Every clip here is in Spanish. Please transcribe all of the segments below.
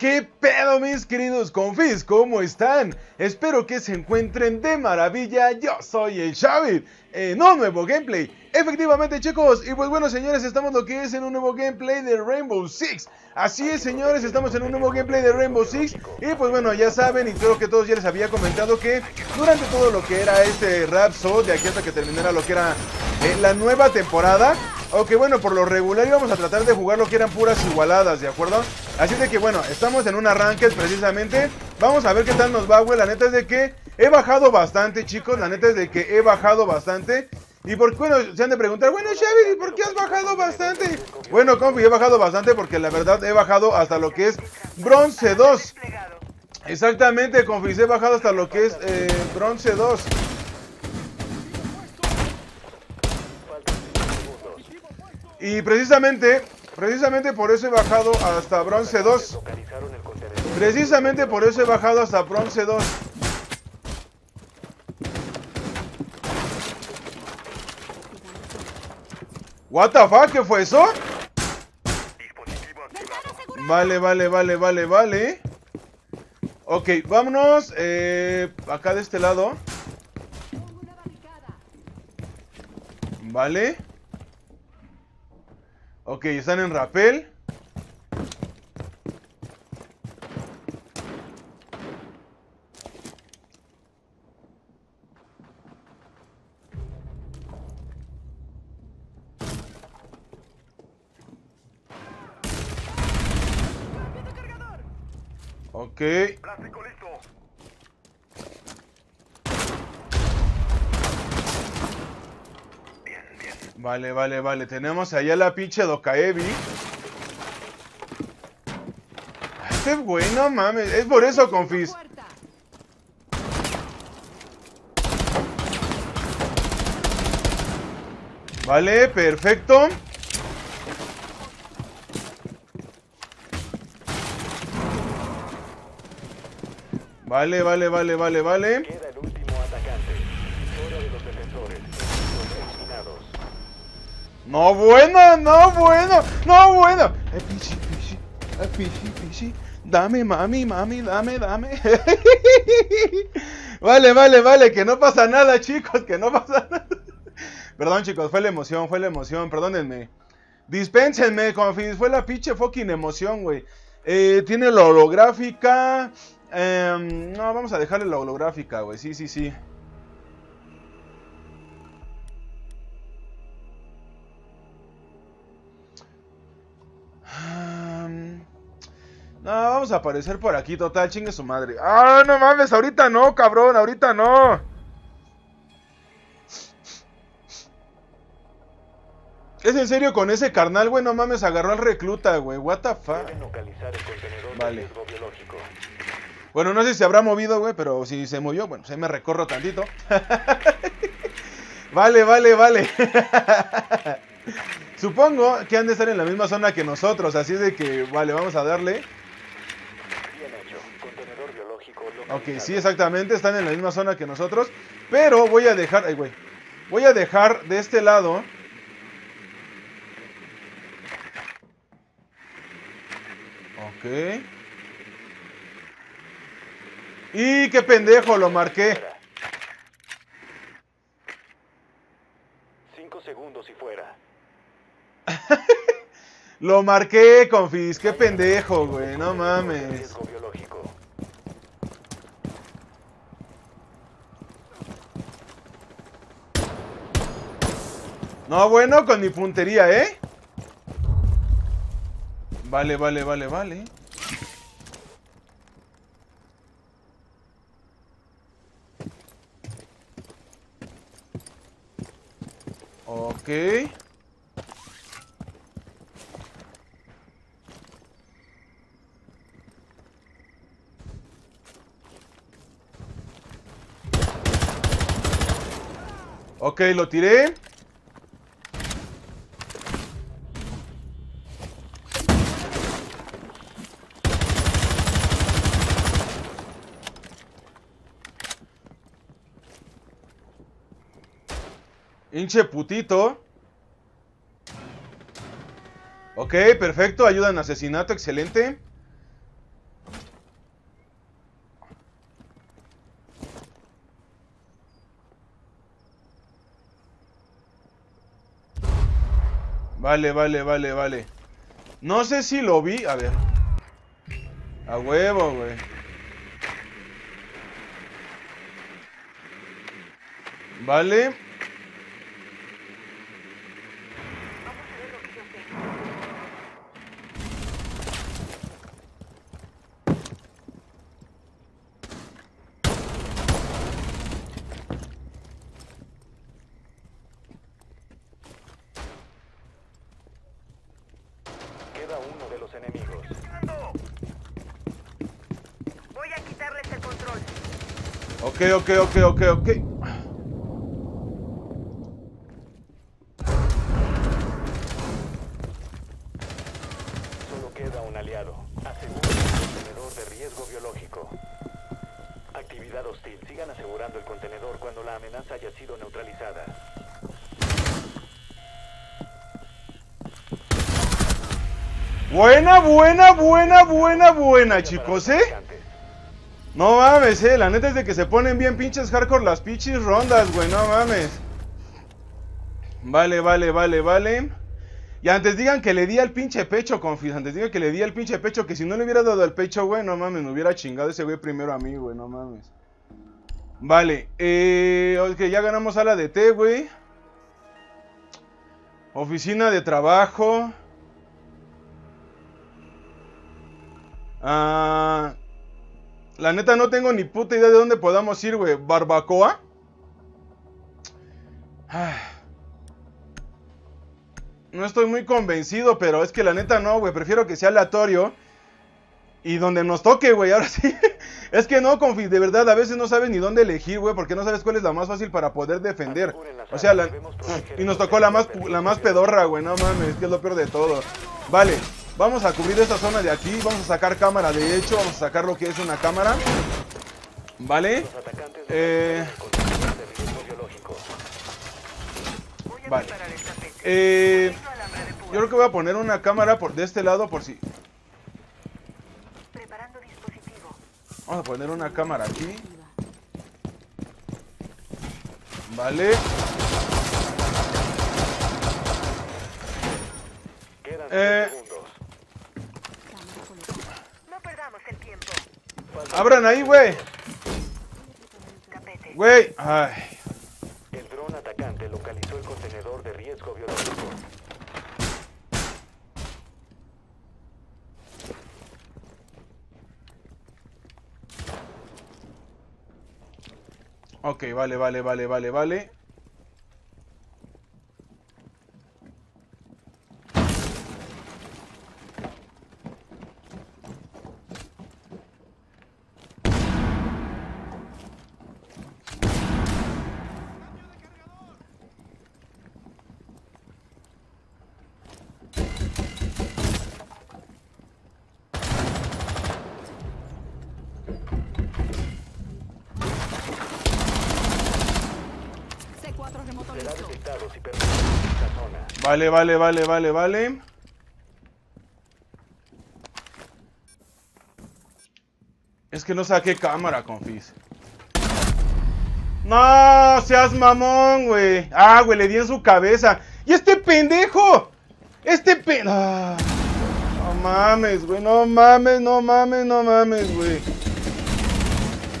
¿Qué pedo mis queridos confis? ¿Cómo están? Espero que se encuentren de maravilla. Yo soy el Xavi en un nuevo gameplay. Efectivamente chicos, y pues bueno señores, estamos lo que es en un nuevo gameplay de Rainbow Six. Así es señores, estamos en un nuevo gameplay de Rainbow Six. Y pues bueno, ya saben, y creo que todos ya les había comentado que durante todo lo que era este Rhapsody, de aquí hasta que terminara lo que era eh, la nueva temporada, Ok, bueno, por lo regular íbamos a tratar de jugar lo que eran puras igualadas, ¿de acuerdo? Así de que bueno, estamos en un arranque precisamente. Vamos a ver qué tal nos va, güey. La neta es de que he bajado bastante, chicos. La neta es de que he bajado bastante. Y por bueno, se han de preguntar, bueno, Xavi, ¿por qué has bajado bastante? Bueno, compi, he bajado bastante porque la verdad he bajado hasta lo que es bronce 2. Exactamente, compi, he bajado hasta lo que es eh, bronce 2. Y precisamente, precisamente por eso he bajado hasta bronce 2. Precisamente por eso he bajado hasta bronce 2. What the fuck, ¿qué fue eso? Vale, vale, vale, vale, vale. Ok, vámonos eh, acá de este lado. Vale. Ok, están en rappel. Ok. Vale, vale, vale. Tenemos allá la pinche Dokaevi. Este es bueno, mames. Es por eso, confis. Vale, perfecto. Vale, vale, vale, vale, vale. No bueno, no bueno, no bueno. Eh, pichi, pichi, eh, pichi, pichi. Dame, mami, mami, dame, dame. vale, vale, vale, que no pasa nada, chicos, que no pasa nada. Perdón, chicos, fue la emoción, fue la emoción, perdónenme. Dispénsenme, confis, fue la pinche fucking emoción, güey. Eh, tiene la holográfica. Eh, no, vamos a dejarle la holográfica, güey. Sí, sí, sí. No, vamos a aparecer por aquí, total, chingue su madre. Ah, no mames, ahorita no, cabrón, ahorita no. ¿Es en serio con ese carnal, güey? No mames, agarró al recluta, güey. What the fuck. Vale. Bueno, no sé si se habrá movido, güey, pero si se movió, bueno, ahí me recorro tantito. vale, vale, vale. Supongo que han de estar en la misma zona que nosotros, así de que, vale, vamos a darle. Ok, sí, exactamente, están en la misma zona que nosotros. Pero voy a dejar, ay, güey. Voy a dejar de este lado. Ok. Y qué pendejo, lo marqué. Cinco segundos y fuera. lo marqué, confis. Qué pendejo, güey. No mames. No, bueno, con mi puntería, ¿eh? Vale, vale, vale, vale. Ok. Lo tiré. Hinche putito. Ok, perfecto. Ayuda en asesinato. Excelente. Vale, vale, vale, vale. No sé si lo vi. A ver. A huevo, güey. Vale. Queda uno de los enemigos. Voy a quitarles el control. Ok, ok, ok, ok, ok. Solo queda un aliado. Asegura el contenedor de riesgo biológico. Actividad hostil. Sigan asegurando el contenedor cuando la amenaza haya sido neutralizada. Buena, buena, buena, buena, buena, chicos, ¿eh? No mames, eh. La neta es de que se ponen bien pinches hardcore las pinches rondas, güey. No mames. Vale, vale, vale, vale. Y antes digan que le di al pinche pecho, confis. Antes digan que le di al pinche pecho. Que si no le hubiera dado al pecho, güey, no mames, me hubiera chingado ese güey primero a mí, güey. No mames. Vale, eh. Ok, ya ganamos a la de T, güey. Oficina de trabajo. Ah. La neta no tengo ni puta idea de dónde podamos ir, güey. ¿Barbacoa? Ah. No estoy muy convencido, pero es que la neta no, güey. Prefiero que sea aleatorio. Y donde nos toque, güey. Ahora sí. es que no, confi, de verdad, a veces no sabes ni dónde elegir, güey. Porque no sabes cuál es la más fácil para poder defender. O sea, y nos tocó la más, la más pedorra, güey. No mames, que es lo peor de todo. Vale. Vamos a cubrir esta zona de aquí. Vamos a sacar cámara, de hecho. Vamos a sacar lo que es una cámara. ¿Vale? Eh, Vale. eh, yo creo que voy a poner una cámara por de este lado por si... Vamos a poner una cámara aquí. Vale. Eh. 10 segundos. No perdamos el tiempo. Abran ahí, güey. Güey. Ay. El dron atacante localizó el contenedor de riesgo biológico. Ok, vale, vale, vale, vale, vale. C4 remoto Será listo. detectado si permanece en esta zona. Vale, vale, vale, vale, vale. Es que no saqué cámara, confis. No, seas mamón, güey. Ah, güey, le di en su cabeza. ¡Y este pendejo! Este pen... Ah, no mames, güey. No mames, no mames, no mames, güey.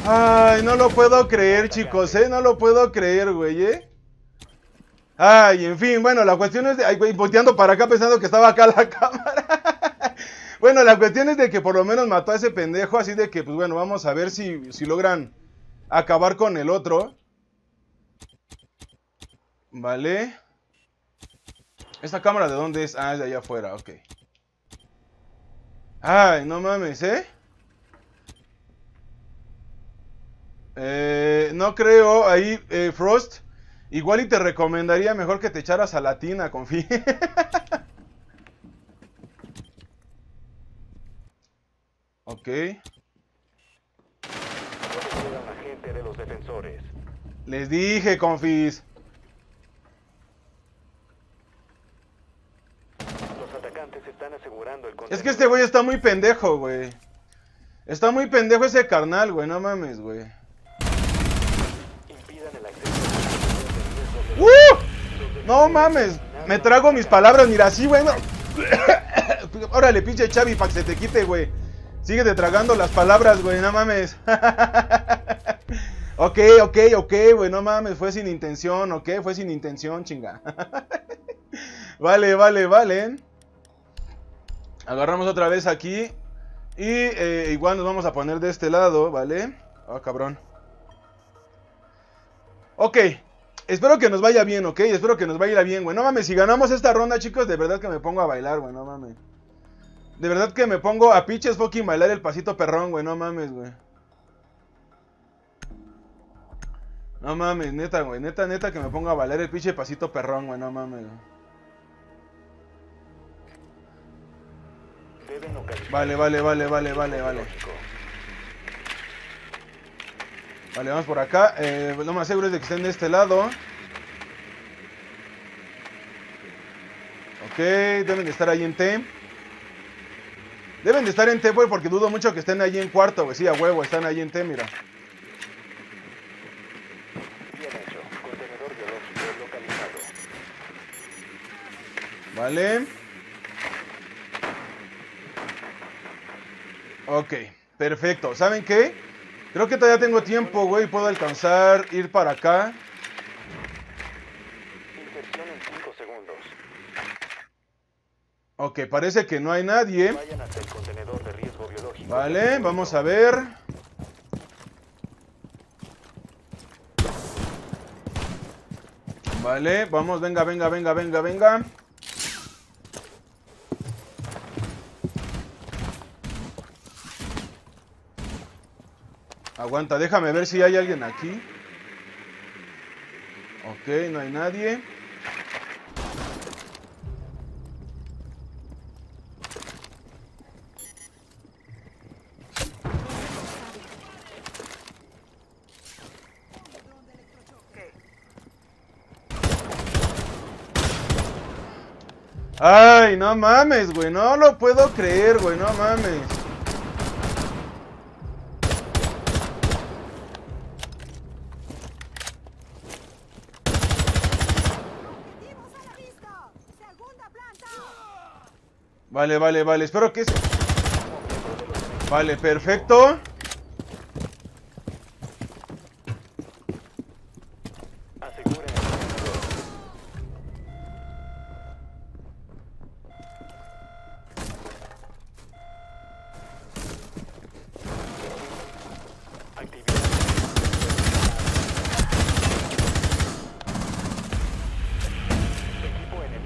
Ay, no lo puedo creer, chicos, ¿eh? No lo puedo creer, güey, ¿eh? Ay, en fin, bueno, la cuestión es de. Ay, güey, volteando para acá pensando que estaba acá la cámara. bueno, la cuestión es de que por lo menos mató a ese pendejo, así de que, pues bueno, vamos a ver si, si logran acabar con el otro. Vale. ¿Esta cámara de dónde es? Ah, es de allá afuera, ok. Ay, no mames, ¿eh? Eh, no creo, ahí, eh, Frost. Igual y te recomendaría mejor que te echaras a latina, confía. ok. De los defensores. Les dije, confis. Los atacantes están asegurando el Es que este güey está muy pendejo, güey. Está muy pendejo ese carnal, güey. No mames, güey. Impidan el acceso al contenedor de riesgo ¡Uh! biológico. Los No mames. Me trago mis palabras, mira, así, güey. no. Órale, pinche Chavi, pa' que se te quite, güey. Síguete tragando las palabras, güey, no mames. ok, ok, ok, güey, no mames, fue sin intención, ok, fue sin intención, chinga. vale, vale, vale. Agarramos otra vez aquí. Y eh, igual nos vamos a poner de este lado, ¿vale? Ah, cabrón. Ok. Espero que nos vaya bien, ¿ok? Espero que nos vaya bien, güey. No mames, si ganamos esta ronda, chicos, de verdad que me pongo a bailar, güey. No mames. De verdad que me pongo a pinches fucking bailar el pasito perrón, güey. No mames, güey. No mames, neta, güey. Neta, neta que me pongo a bailar el pinche pasito perrón, güey. No mames, güey. Vale, vale, vale, vale, vale, vale. Vale, vamos por acá. Eh, lo más seguro es de que estén de este lado. Ok, deben de estar ahí en T. Deben de estar en T, güey, porque dudo mucho que estén ahí en cuarto, güey. Sí, a huevo, están ahí en T, mira. Bien hecho. Contenedor biológico localizado. Vale. Ok, perfecto. ¿Saben qué? Creo que todavía tengo tiempo, güey. Puedo alcanzar ir para acá. Inserción en 5 segundos. Ok, parece que no hay nadie. Vayan hasta el contenedor de riesgo biológico. Vale, vamos a ver. Vale, vamos, venga, venga, venga, venga, venga. Aguanta, déjame ver si hay alguien aquí. Ok, no hay nadie. Ay, no mames, güey, no lo puedo creer, güey, no mames. Vale, vale, vale, espero que... Vale, perfecto.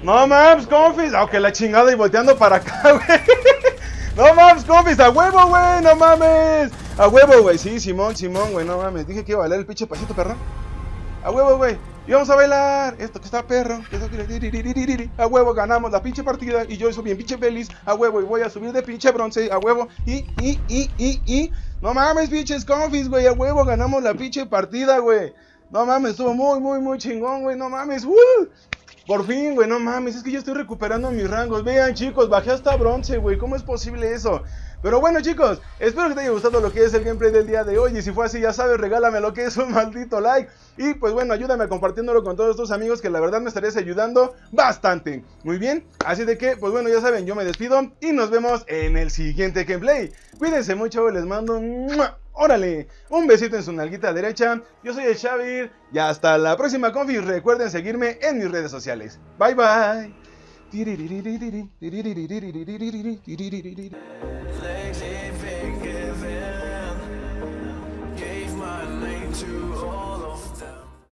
No mames, confis. Aunque la chingada y volteando para acá, güey. No mames, confis, a huevo, güey, no mames. A huevo, güey, sí, Simón, Simón, güey, no mames. Dije que iba a bailar el pinche pasito, perrón. A huevo, güey. Y vamos a bailar. Esto que está perro. A huevo, ganamos la pinche partida. Y yo soy bien pinche feliz. A huevo, y voy a subir de pinche bronce. A huevo. Y, y, y, y, y. No mames, pinches confis, güey. A huevo, ganamos la pinche partida, güey. No mames, estuvo muy, muy, muy chingón, güey. No mames. ¡Uh! Por fin, güey, no mames, es que yo estoy recuperando mis rangos. Vean, chicos, bajé hasta bronce, güey. ¿Cómo es posible eso? Pero bueno, chicos, espero que te haya gustado lo que es el gameplay del día de hoy. Y si fue así, ya sabes, regálame lo que es un maldito like. Y pues bueno, ayúdame compartiéndolo con todos tus amigos, que la verdad me estarías ayudando bastante. Muy bien, así de que, pues bueno, ya saben, yo me despido y nos vemos en el siguiente gameplay. Cuídense mucho, les mando. Órale, un besito en su nalguita derecha. Yo soy el Xavi y hasta la próxima confi. Recuerden seguirme en mis redes sociales. Bye bye.